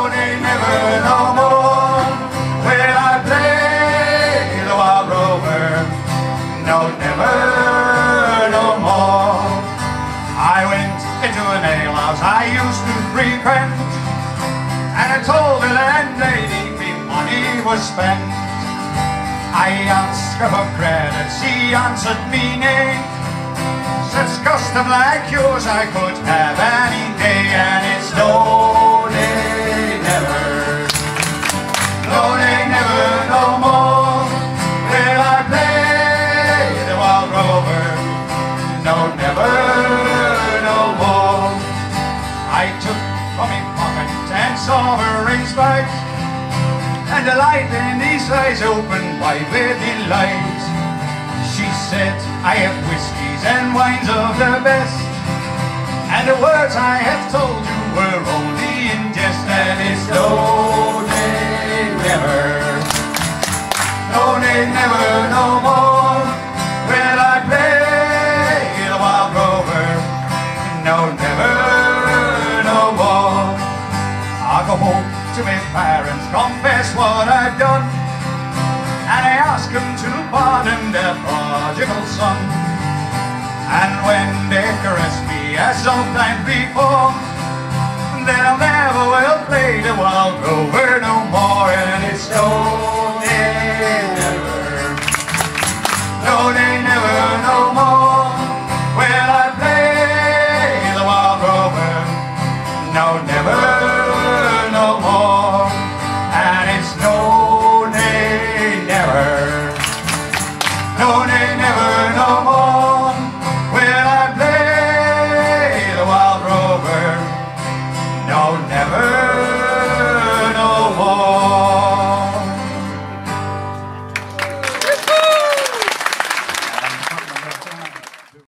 More. Eh, I went into an alehouse I used to frequent, and I told the landlady me money was spent. I asked her for credit, she answered me nay. Such custom like yours I could have any and saw her rings bright, and the light in these eyes opened wide with delight. She said, I have whiskies and wines of the best, and the words I have told you were only in jest, and it's no day, never, no day, never, no more will I play the wild rover. No to me parents, confess what I've done. And I ask them to pardon their prodigal son. And when they caress me as sometimes before, then I never will play the wild rover no more. And it's no, they never, no, they never, no more. Will I play the wild rover? No, never.